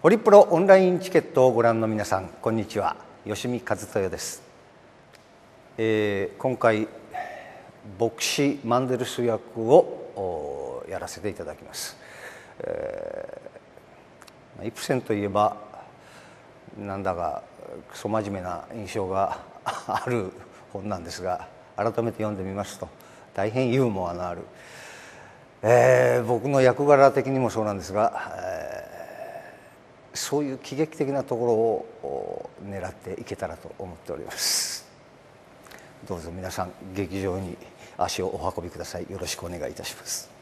ホリプロオンラインチケットをご覧の皆さんこんにちは。吉見和豊です、えー、今回牧師マンデルス役をやらせていただきます、えー、イプセンといえばなんだかクソ真面目な印象が ある本なんですが改めて読んでみますと大変ユーモアのある、えー、僕の役柄的にもそうなんですが、そういう喜劇的なところを狙っていけたらと思っております。どうぞ皆さん劇場に足をお運びください。よろしくお願いいたします。